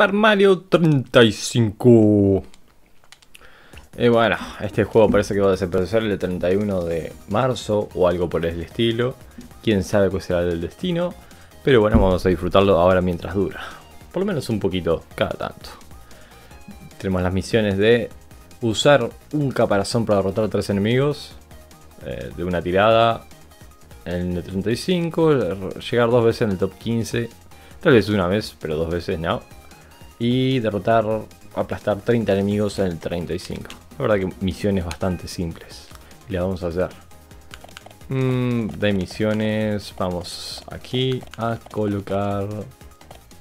Super Mario 35. Y bueno, este juego parece que va a desaparecer el 31 de marzo o algo por el estilo. Quién sabe cuál será el destino. Pero bueno, vamos a disfrutarlo ahora mientras dura. Por lo menos un poquito cada tanto. Tenemos las misiones de usar un caparazón para derrotar a tres enemigos. eh, de una tirada en el 35. Llegar dos veces en el top 15. Tal vez una vez, pero dos veces no. Y derrotar, aplastar 30 enemigos en el 35. La verdad que misiones bastante simples. Y las vamos a hacer. Mm, de misiones, vamos aquí a colocar.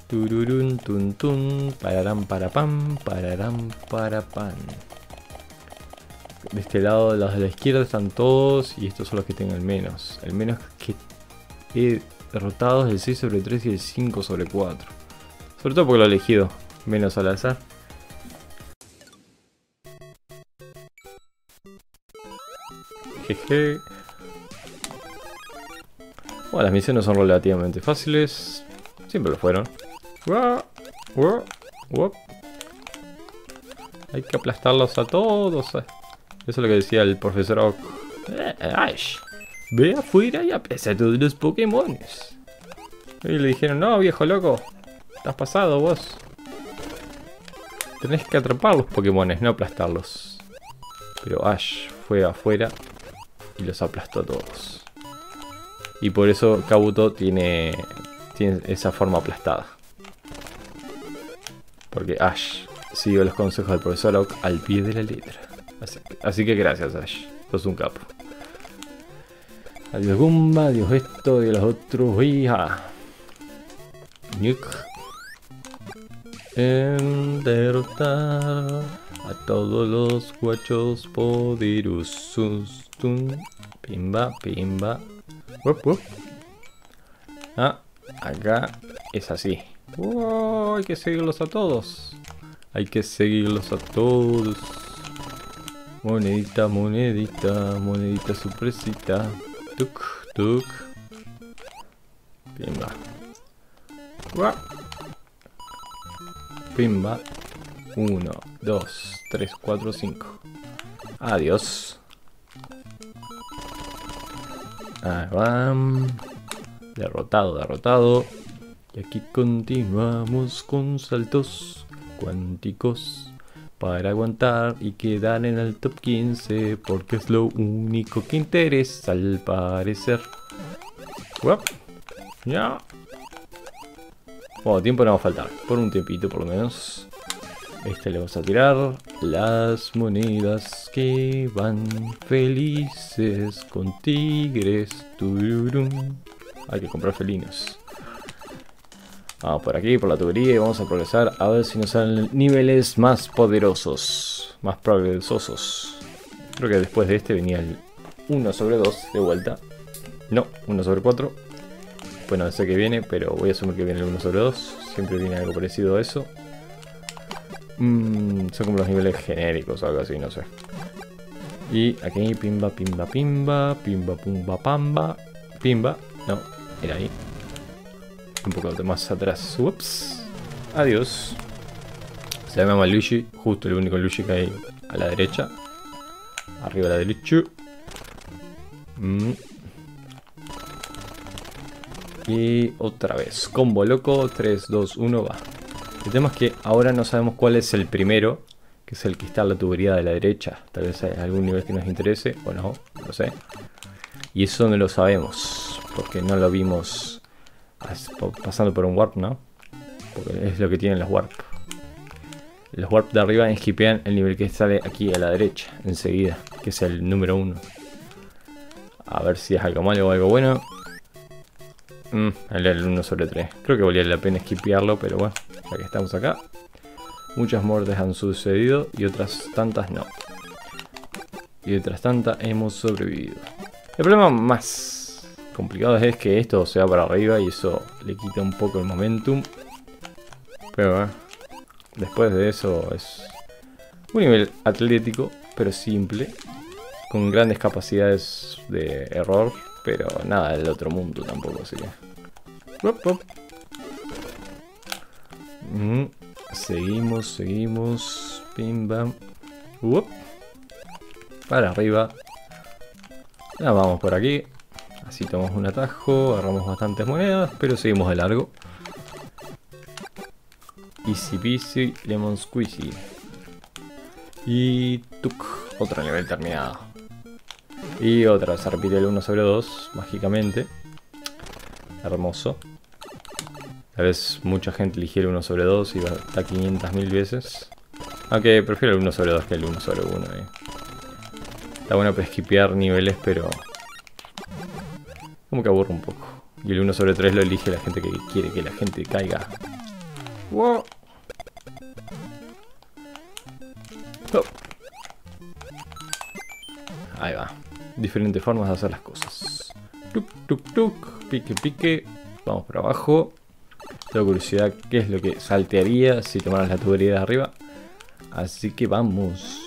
Tururun, tun, tun, para pam, pararán, para pan. De este lado, los de la izquierda están todos y estos son los que tengo el menos. El menos que he derrotado es el 6 sobre 3 y el 5 sobre 4. Sobre todo porque lo he elegido menos al azar. Jeje. Bueno, las misiones son relativamente fáciles. Siempre lo fueron. Hay que aplastarlos a todos. eh. Eso es lo que decía el profesor Oak. Eh, Ash, ve afuera y aplasta a todos los Pokémones. Y le dijeron, no, viejo loco. Estás pasado vos. Tenés que atrapar los Pokémones, no aplastarlos. Pero Ash fue afuera y los aplastó a todos. Y por eso Kabuto tiene, tiene esa forma aplastada. Porque Ash siguió los consejos del profesor Oak al pie de la letra. Así, que gracias Ash, sos un capo. Adiós Gumba, adiós esto y los otros, hija. Nuke. En derrotar a todos los guachos poderosos. Tun, Pimba, pimba. Wup, wup. Ah, acá es así. Wow, hay que seguirlos a todos. Hay que seguirlos a todos. Monedita, monedita, monedita sorpresita. Tuk, tuk. Pimba. Guau. Pimba. 1, 2, 3, 4, 5. Adiós. Ahí va. Derrotado, derrotado. Y aquí continuamos con saltos cuánticos para aguantar y quedar en el top 15 porque es lo único que interesa al parecer. Ya. Bueno, tiempo no va a faltar, por un tiempito por lo menos. Este le vamos a tirar las monedas que van felices con tigres. Tururum. Hay que comprar felinos. Vamos por aquí, por la tubería y vamos a progresar a ver si nos salen niveles más poderosos, más progresosos. Creo que después de este venía el 1 sobre 2 de vuelta. No, 1 sobre 4. Bueno, no sé que viene, pero voy a asumir que viene el 1 sobre 2. Siempre viene algo parecido a eso. Mm, son como los niveles genéricos o algo así, no sé. Y aquí, pimba, pimba, pimba, pimba, pumba, pamba, pimba. No, era ahí. Un poco más atrás. Ups. Adiós. Se llama Luigi, justo el único Luigi que hay a la derecha. Arriba a la derecha. Mm. Y otra vez. Combo loco. 3, 2, 1, va. El tema es que ahora no sabemos cuál es el primero. Que es el que está en la tubería de la derecha. Tal vez hay algún nivel que nos interese. O no, no sé. Y eso no lo sabemos. Porque no lo vimos pasando por un warp, ¿no? Porque es lo que tienen los warp. Los warp de arriba esquipean el nivel que sale aquí a la derecha. Enseguida. Que es el número 1. A ver si es algo malo o algo bueno. Mm, el del 1 sobre 3. Creo que valía la pena esquipearlo, pero bueno, ya que estamos acá. Muchas muertes han sucedido y otras tantas no. Y otras tantas hemos sobrevivido. El problema más complicado es que esto se va para arriba y eso le quita un poco el momentum. Pero bueno, después de eso es un nivel atlético, pero simple. Con grandes capacidades de error, pero nada del otro mundo tampoco, así que... Mm, Seguimos, seguimos. Pim, bam. Para arriba. Ya vamos por aquí. Así tomamos un atajo, agarramos bastantes monedas, pero seguimos de largo. Easy peasy, lemon squeezy. Y tuk, otro nivel terminado. Y otra, se repite el 1 sobre 2, mágicamente. Hermoso. Tal vez mucha gente eligiera 1 sobre 2 y va a 500.000 veces. Aunque prefiero el 1 sobre 2 que el 1 sobre 1. Eh. Está bueno para esquipear niveles, pero... Como que aburre un poco. Y el 1 sobre 3 lo elige la gente que quiere que la gente caiga. Wow. Oh. Ahí va. Diferentes formas de hacer las cosas. Tuk, tuk, tuk. Pique, pique. Vamos por abajo. Tengo curiosidad qué es lo que saltearía si tomaras la tubería de arriba. Así que vamos.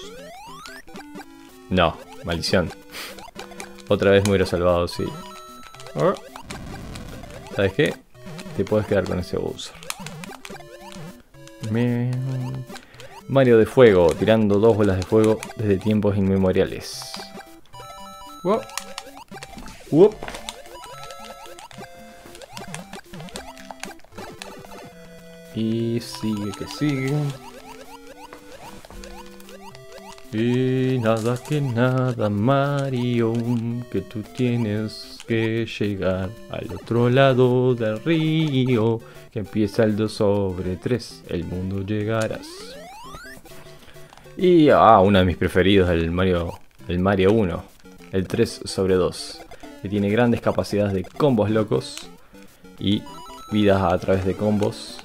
No, maldición. Otra vez me hubiera salvado, sí. Oh. ¿Sabes qué? Te puedes quedar con ese Bowser. Mario de fuego, tirando dos bolas de fuego desde tiempos inmemoriales. Y sigue que sigue. Y nada que nada, Mario, que tú tienes que llegar al otro lado del río, que empieza el 2 sobre 3, el mundo llegarás. Y ah, uno de mis preferidos, el Mario, el Mario 1, el 3 sobre 2, que tiene grandes capacidades de combos locos y vidas a través de combos.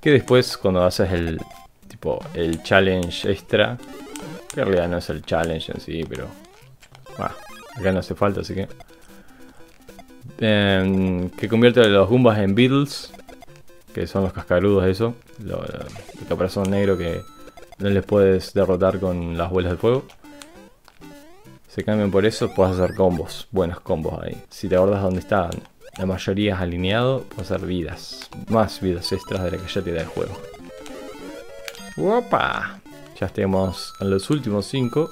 Que después cuando haces el el challenge extra. Que en realidad no es el challenge en sí, pero... acá no hace falta, así que... Em, que convierte a los Goombas en Beatles. Que son los cascarudos eso. El caparazón negro que no les puedes derrotar con las bolas de fuego. Se cambian por eso, puedes hacer combos. Buenos combos ahí. Si te acuerdas dónde están la mayoría es alineado, puedes hacer vidas. Más vidas extras de la que ya te da el juego. ¡Opa! Ya estemos en los últimos 5.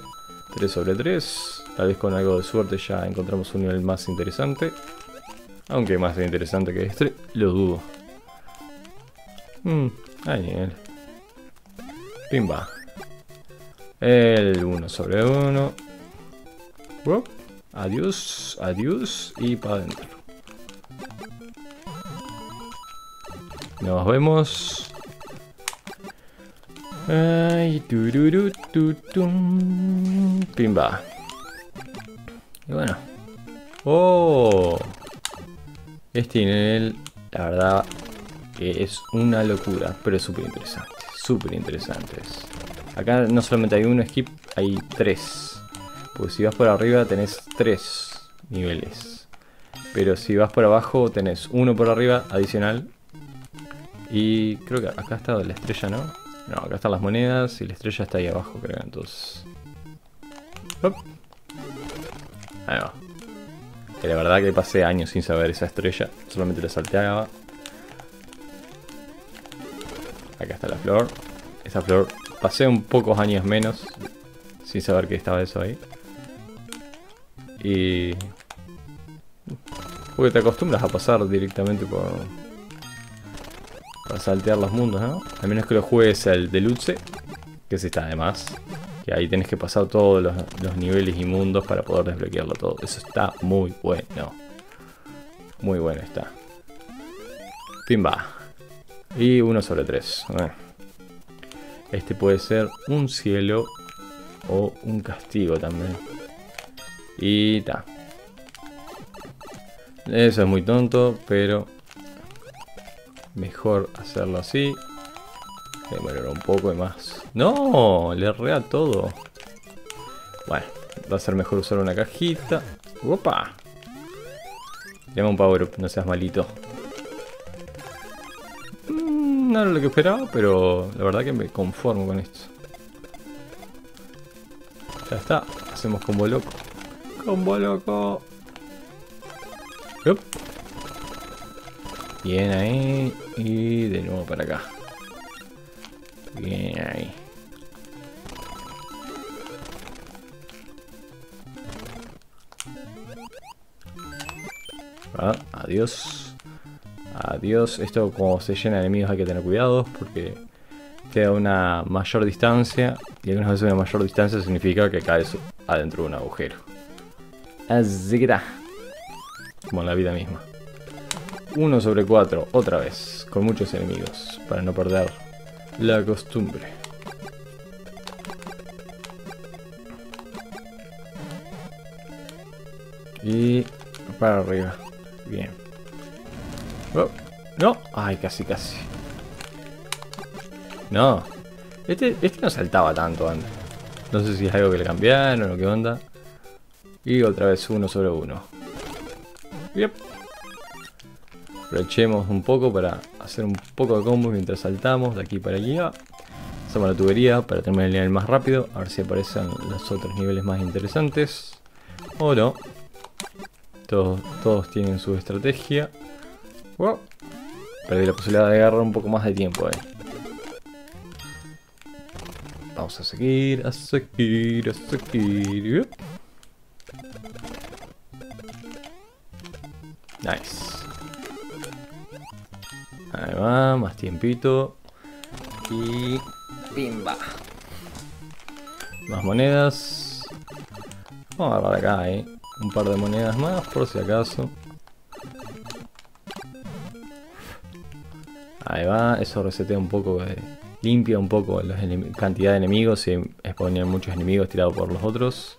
3 sobre 3. Tal vez con algo de suerte ya encontramos un nivel más interesante. Aunque más interesante que este, lo dudo. Mmm, hay nivel. Pimba. El 1 sobre 1. Adiós, adiós y para adentro. Nos vemos. Ay, tururu, tutum, pimba. Y bueno. ¡Oh! Este nivel, la verdad, que es una locura, pero es súper interesante. Súper interesante. Acá no solamente hay uno skip, hay tres. Porque si vas por arriba tenés tres niveles. Pero si vas por abajo tenés uno por arriba adicional. Y creo que acá está la estrella, ¿no? No, acá están las monedas y la estrella está ahí abajo, creo, entonces... Ahí va. Que la verdad que pasé años sin saber esa estrella, solamente la salteaba. Acá está la flor. Esa flor pasé un pocos años menos sin saber que estaba eso ahí. Y... Porque te acostumbras a pasar directamente por, para saltear los mundos, ¿no? A menos que lo juegues el Deluxe, que se está de más. Que ahí tenés que pasar todos los, niveles y mundos para poder desbloquearlo todo. Eso está muy bueno. Muy bueno está. Pimba. Y 1 sobre 3. Este puede ser un cielo o un castigo también. Y ta. Eso es muy tonto, pero Mejor hacerlo así. Demorar un poco y más. ¡No! Le rea todo. Bueno, va a ser mejor usar una cajita. ¡Opa! Llama un power up, no seas malito. No era lo que esperaba, pero la verdad que me conformo con esto. Ya está, hacemos combo loco. Combo loco. Bien ahí. Y de nuevo para acá. Bien ahí. Ah, adiós. Adiós. Esto como se llena de enemigos hay que tener cuidado porque te da una mayor distancia. Y algunas veces una mayor distancia significa que caes adentro de un agujero. Así que está. Como en la vida misma. 1 sobre 4, otra vez, con muchos enemigos, para no perder la costumbre. Y para arriba. Bien. No. Ay, casi, casi. No. Este, este no saltaba tanto antes. No sé si es algo que le cambiaron o qué onda. Y otra vez uno sobre uno. Yep. Aprovechemos un poco para hacer un poco de combo mientras saltamos de aquí para allá. Ah, hacemos la tubería para terminar el nivel más rápido. A ver si aparecen los otros niveles más interesantes. O no. Todos, todos tienen su estrategia. Perdí la posibilidad de agarrar un poco más de tiempo ahí. Vamos a seguir, a seguir, a seguir. Nice. Ahí va, más tiempito. Y... ¡Pimba! Más monedas. Vamos a agarrar acá, eh un par de monedas más por si acaso. Ahí va, eso resetea un poco, eh, limpia un poco la cantidad de enemigos y exponen muchos enemigos tirados por los otros.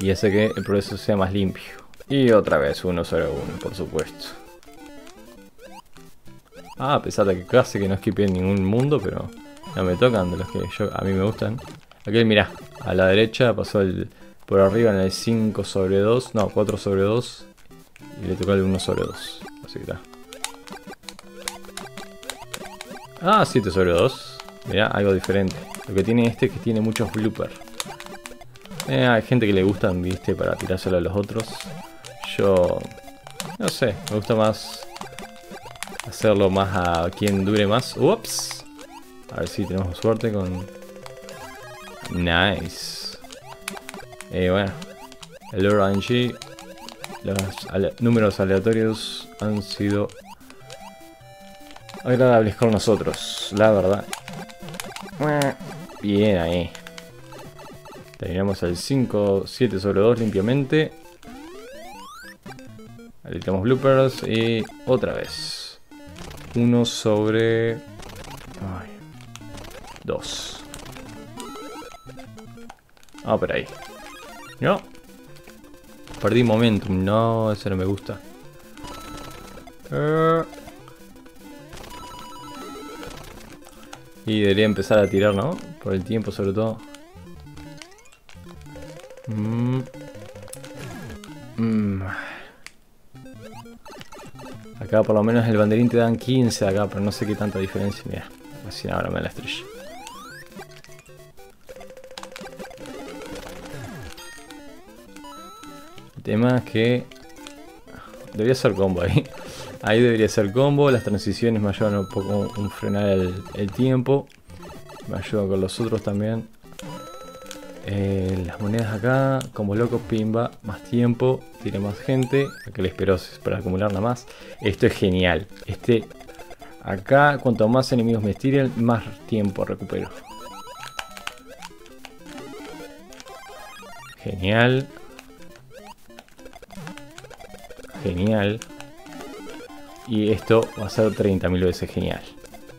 Y hace que el progreso sea más limpio. Y otra vez, 1 0 1, por supuesto. Ah, a pesar de que casi que no esquipé ningún mundo, pero no me tocan de los que yo, a mí me gustan. Aquí, mira, a la derecha pasó el por arriba en el 5 sobre 2, no, 4 sobre 2. Y le tocó el 1 sobre 2. Así que está. Ah, 7 sobre 2. Mirá, algo diferente. Lo que tiene este es que tiene muchos bloopers. Eh, hay gente que le gustan, viste, para tirárselo a los otros. Yo... No sé, me gusta más hacerlo más a quien dure más. Ups. A ver si tenemos suerte con... Nice. Y bueno, el RNG, los números aleatorios han sido agradables con nosotros, la verdad. Bien ahí. Terminamos el 5, 7 sobre 2 limpiamente. Editamos bloopers y otra vez. 1 sobre 2. Ah, por ahí. No. Perdí momentum. No, ese no me gusta. Eh. Y debería empezar a tirar, ¿no? Por el tiempo sobre todo. Mm. Mm. Acá por lo menos el banderín te dan 15 acá, pero no sé qué tanta diferencia. Mira, así ahora me la estrella. tema es que debería ser combo ahí. Ahí debería ser combo, las transiciones me ayudan un poco a frenar el, tiempo. Me ayudan con los otros también. Eh, las monedas acá, como loco, pimba, más tiempo, tiene más gente. Acá le espero para acumular nada más. Esto es genial. Este, acá, cuanto más enemigos me tiren, más tiempo recupero. Genial. genial. Y esto va a ser 30.000 veces genial.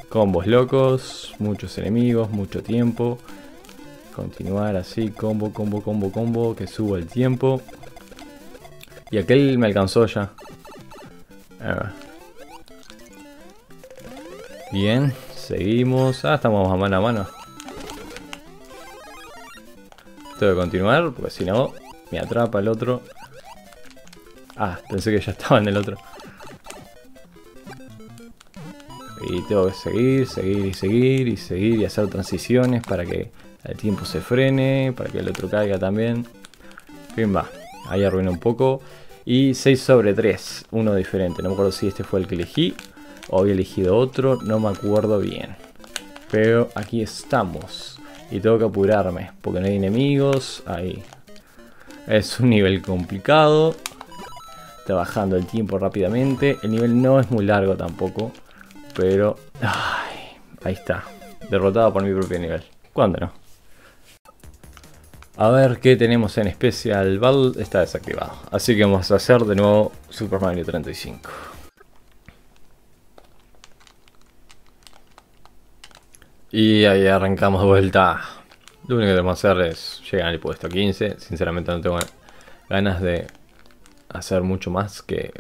Combos locos, muchos enemigos, mucho tiempo. Continuar así, combo, combo, combo, combo, que subo el tiempo. Y aquel me alcanzó ya. Bien, seguimos. Ah, estamos a mano a mano. Tengo que continuar, porque si no, me atrapa el otro. Ah, pensé que ya estaba en el otro. Y tengo que seguir, seguir y seguir y seguir y hacer transiciones para que el tiempo se frene, para que el otro caiga también. Bien va, ahí arruina un poco. Y 6 sobre 3, uno diferente. No me acuerdo si este fue el que elegí o había elegido otro, no me acuerdo bien. Pero aquí estamos. Y tengo que apurarme porque no hay enemigos. Ahí. Es un nivel complicado. Está bajando el tiempo rápidamente. El nivel no es muy largo tampoco. Pero... ahí está. Derrotado por mi propio nivel. ¿Cuándo no? A ver qué tenemos en especial. Battle está desactivado. Así que vamos a hacer de nuevo Super Mario 35. Y ahí arrancamos de vuelta. Lo único que tenemos que hacer es llegar al puesto 15. Sinceramente no tengo ganas de hacer mucho más que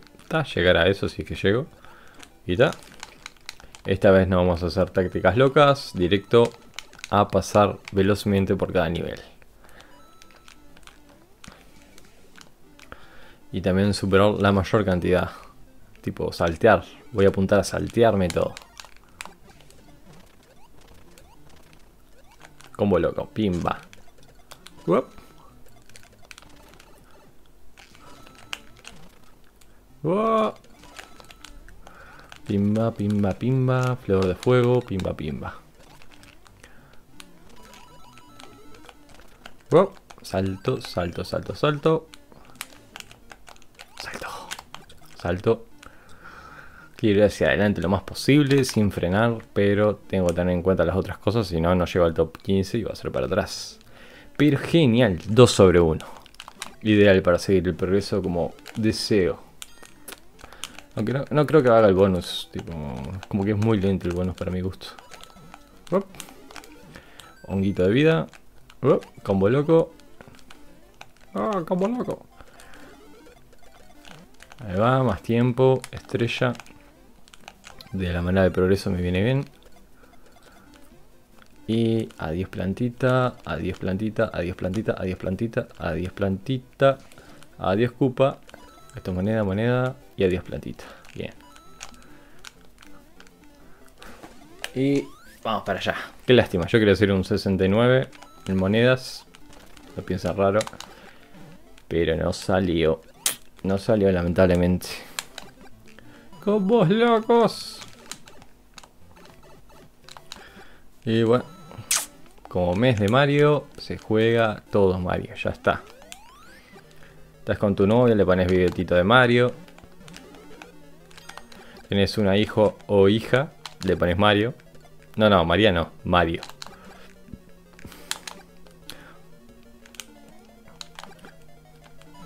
llegar a eso si es que llego. Y está. Esta vez no vamos a hacer tácticas locas. Directo a pasar velozmente por cada nivel. Y también superar la mayor cantidad. Tipo saltear. Voy a apuntar a saltearme todo. Combo loco, pimba. Pimba, pimba, pimba. Flor de fuego, pimba, pimba. Salto, salto, salto, salto. Salto. Salto. Quiero ir hacia adelante lo más posible sin frenar, pero tengo que tener en cuenta las otras cosas, si no, no llego al top 15 y va a ser para atrás. Pero genial, 2 sobre 1. Ideal para seguir el progreso como deseo. Aunque no, creo que haga el bonus, tipo, como que es muy lento el bonus para mi gusto. Honguito de vida. combo loco. Ah, combo loco. Ahí va, más tiempo, estrella de la manera de progreso me viene bien. Y a 10 plantita, a 10 plantita, a 10 plantita, a 10 plantita, a 10 plantita, a 10 cupa. Esto es moneda, moneda y a 10 plantita. Bien. Y vamos para allá. Qué lástima, yo quería hacer un 69 en monedas. Lo piensa raro. Pero no salió. No salió lamentablemente. vos locos! Y bueno, como mes de Mario, se juega todo Mario, ya está. Estás con tu novia, le pones billetito de Mario. Tienes una hijo o hija, le pones Mario. No, no, María no, Mario.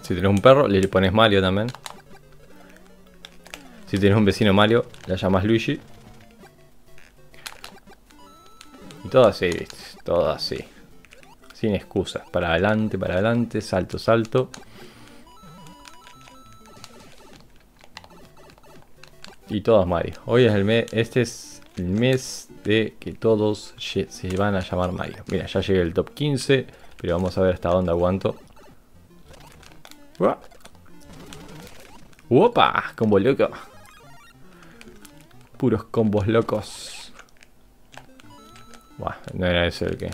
Si tienes un perro, le pones Mario también. Si tienes un vecino Mario, le llamas Luigi. todo así, todo así. Sin excusas. Para adelante, para adelante, salto, salto. Y todos Mario. Hoy es el mes, este es el mes de que todos se van a llamar Mario. Mira, ya llegué al top 15, pero vamos a ver hasta dónde aguanto. ¡Opa! Combo loco. Puros combos locos no era ese el que...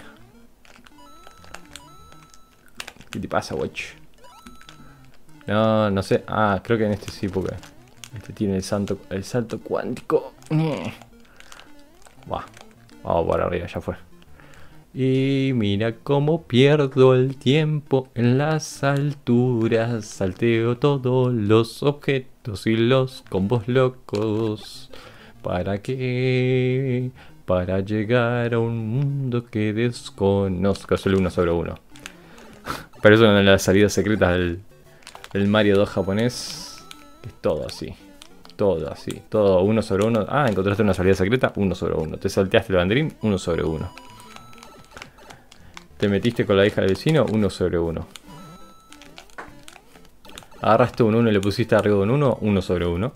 ¿Qué te pasa, watch? No, no sé. Ah, creo que en este sí, porque... Este tiene el, santo, el salto cuántico. Buah. Vamos por arriba, ya fue. Y mira cómo pierdo el tiempo en las alturas. Salteo todos los objetos y los combos locos. ¿Para qué? para llegar a un mundo que desconozco. Solo uno sobre uno. Pero es una de las salidas secretas del, Mario 2 japonés. Es todo así. Todo así. Todo uno sobre uno. Ah, encontraste una salida secreta. Uno sobre uno. Te salteaste el banderín. Uno sobre uno. Te metiste con la hija del vecino. Uno sobre uno. Agarraste un 1 y le pusiste arriba de un 1. Uno sobre uno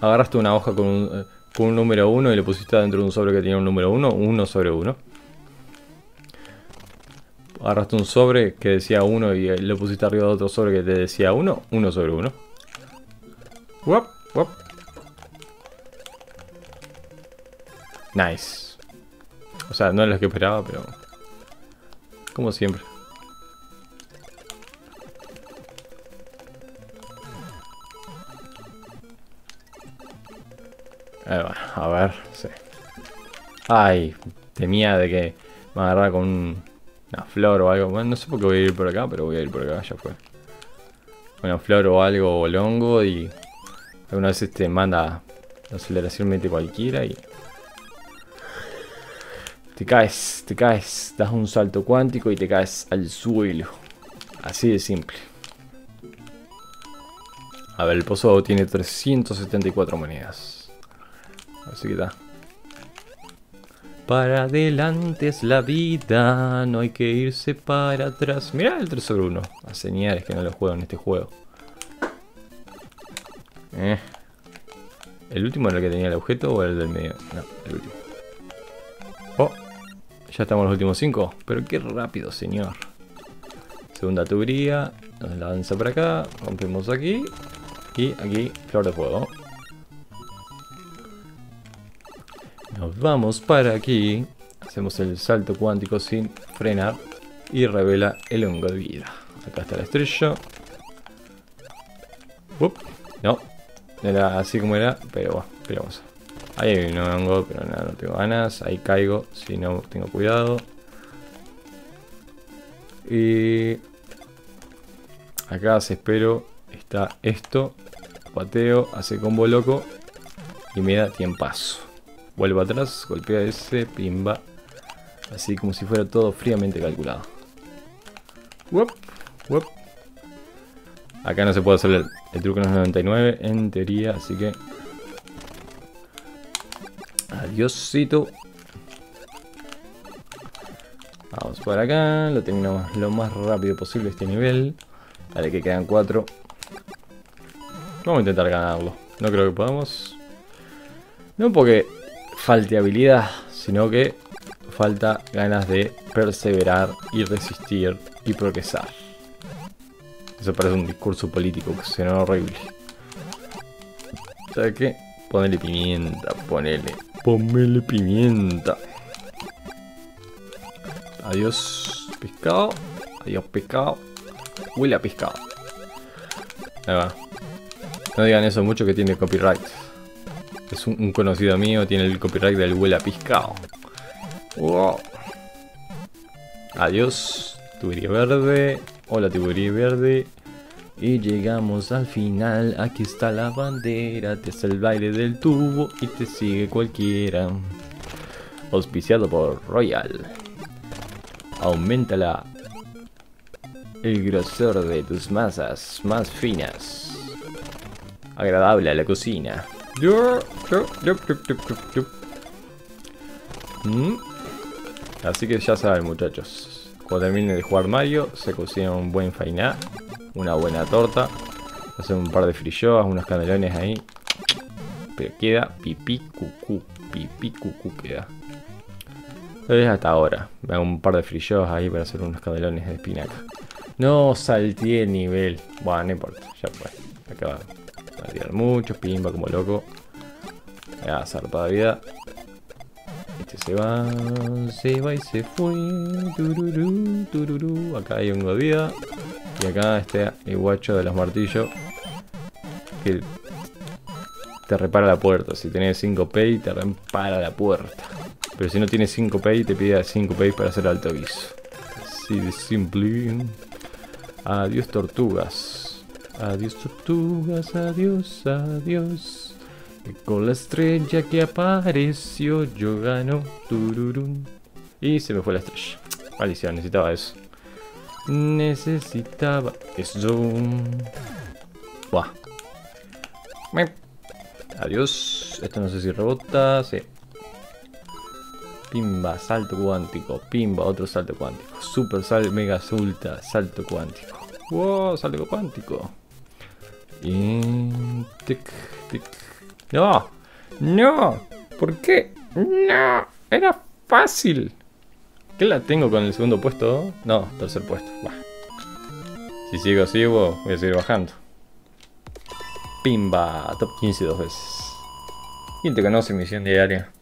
agarraste una hoja con un, con un número 1 y le pusiste dentro de un sobre que tenía un número 1, 1 sobre 1 agarraste un sobre que decía uno y eh, le pusiste arriba de otro sobre que te decía uno, uno sobre uno. Wop, wop. Nice. O sea, no es lo que esperaba, pero... Como siempre. Eh, bueno, a ver, sí. Ay, temía de que me agarrara con un una flor o algo. Bueno, no sé por qué voy a ir por acá, pero voy a ir por acá, ya fue. Una flor o algo o y alguna vez te manda la aceleración mete cualquiera y te caes, te caes, das un salto cuántico y te caes al suelo. Así de simple. A ver, el pozo tiene 374 monedas. Así que está. Para adelante es la vida, no hay que irse para atrás. Mirá el 3 sobre 1. A señales que no lo juego en este juego. Eh. ¿El último era el que tenía el objeto o el del medio? No, el último. Oh, ya estamos los últimos 5. Pero qué rápido, señor. Segunda tubería. Nos lanza por acá. Rompemos aquí. Y aquí, flor de fuego. Nos vamos para aquí. Hacemos el salto cuántico sin frenar. Y revela el hongo de vida. Acá está la estrella. no, era así como era, pero bueno, esperamos. Ahí hay un hongo, pero nada, no tengo ganas. Ahí caigo si no tengo cuidado. Y acá se espero está esto. Pateo, hace combo loco y me da tiempazo. Vuelvo atrás, golpea ese, pimba. Así como si fuera todo fríamente calculado. Acá no se puede hacer el, truco en los 99 en teoría, así que... Adiósito. Vamos por acá, lo terminamos lo más rápido posible este nivel. Vale, que quedan 4. Vamos a intentar ganarlo. No creo que podamos. No porque falte habilidad, sino que falta ganas de perseverar y resistir y progresar. Eso parece un discurso político que suena horrible. ¿Sabes qué? Ponele pimienta, ponele. Ponele pimienta. Adiós, pescado. Adiós, pescado. Huele a pescado. No digan eso mucho que tiene copyright. Es un, conocido mío, tiene el copyright del huele a pescado. Wow. Adiós, tubería verde. Hola tubería verde. Y llegamos al final, aquí está la bandera, te hace el baile del tubo y te sigue cualquiera. Auspiciado por Royal. Aumenta la el grosor de tus masas más finas. Agradable a la cocina. Mm. Así que ya saben muchachos. Cuando termine de jugar Mario, se cocina un buen fainá, una buena torta, hacer un par de frilloas, unos canelones ahí. Pero queda pipí cucú, pipí cucú queda. Es hasta ahora. Me hago un par de frilloas ahí para hacer unos canelones de espinaca. No salté el nivel. Bueno, no importa, ya fue. Acaba de tirar mucho, pimba como loco. Ya, zarpada vida. Este se va, se va y se fue. Tururú, tururú. Acá hay un vida. Y acá está el guacho de los martillos. Que te repara la puerta. Si tenés 5 pay, te repara la puerta. Pero si no tienes 5 pay, te pide 5 pay para hacer alto aviso. Así de simple. Adiós tortugas. Adiós tortugas, adiós, adiós. con la estrella que apareció yo gano. Tururún. Y se me fue la estrella. Maldición, necesitaba eso. Necesitaba eso. Buah. Adiós. Esto no sé si rebota. Sí. Pimba, salto cuántico. Pimba, otro salto cuántico. Super sal, mega sulta, salto cuántico. Wow, salto cuántico. Y... Tic, tic. No, no. ¿Por qué? No, era fácil. ¿Qué la tengo con el segundo puesto? No, tercer puesto. Si sigo así, voy a seguir bajando. Pimba, top 15 dos veces. ¿Quién te conoce misión diaria?